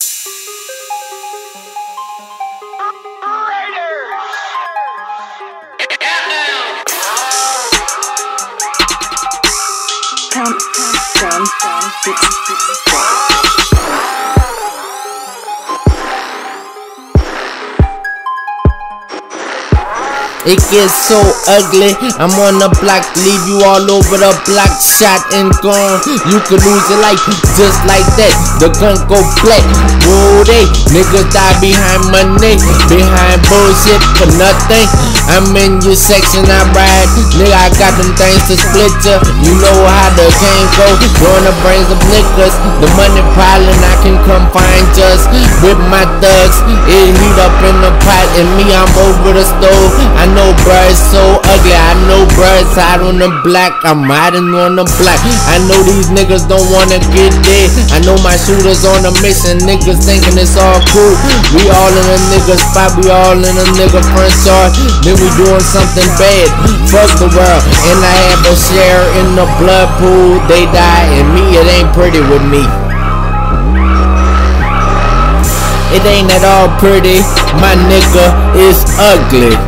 Raiders. countdown. It gets so ugly. I'm on the block, leave you all over the block, shot and gone. You could lose your life just like that. The gun go black. Whoa, they niggas die behind money, behind bullshit for nothing. I'm in your section, I ride. Nigga, I got them things to split ya. You know how the game go. Blowing the brains of niggas. The money piling, I can come find just with my thugs. It heat up in the pot, and me, I'm over the stove. I know bruh it's so ugly. I know it's hot on the black. I'm hiding on the black. I know these niggas don't wanna get dead. I know my shooters on a mission. Niggas thinking it's all cool. We all in a nigga spot. We all in a nigga front yard. Then we doing something bad. Fuck the world. And I have a share in the blood pool. They die and me, it ain't pretty with me. It ain't at all pretty, my nigga is ugly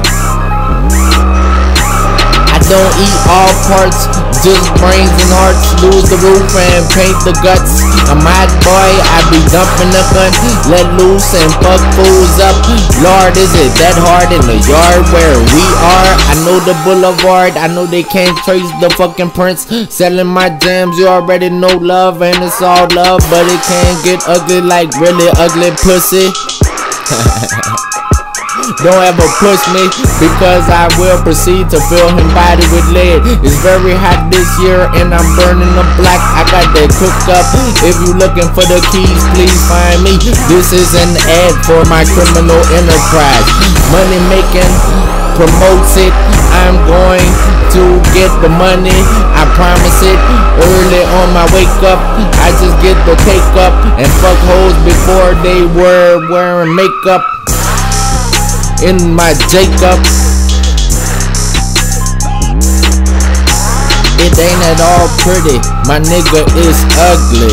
don't eat all parts, just brains and hearts. Lose the roof and paint the guts. I'm hot boy, I be dumping the gun, let loose and fuck fools up. Lord, is it that hard in the yard where we are? I know the boulevard, I know they can't trace the fucking prints. Selling my jams, you already know love, and it's all love, but it can get ugly like really ugly pussy. Don't ever push me because I will proceed to fill him body with lead. It's very hot this year and I'm burning the black. I got that cooked up. If you looking for the keys, please find me. This is an ad for my criminal enterprise. Money making promotes it. I'm going to get the money. I promise it. Early on my wake up, I just get the take up and fuck hoes before they were wearing makeup in my Jacob. It ain't at all pretty, my nigga is ugly.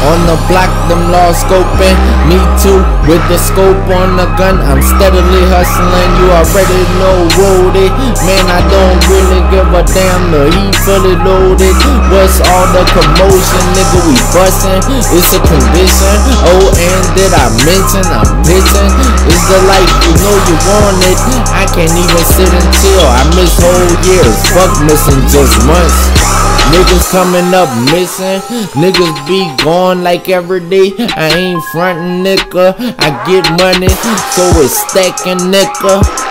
On the block, them laws scoping. Me too, with the scope on the gun. I'm steadily hustling. You already know, Woody. Man, I don't really give a damn. The heat fully loaded. What's all the commotion, nigga? We bustin'. It's a condition. Oh, and did I mention I'm pitching? It's the life you know you want it. I can't even sit chill. I miss whole years. Fuck missing just months. Niggas coming up missing. Niggas be gone like every day. I ain't frontin' nigga. I get money, so it's stacking nigga.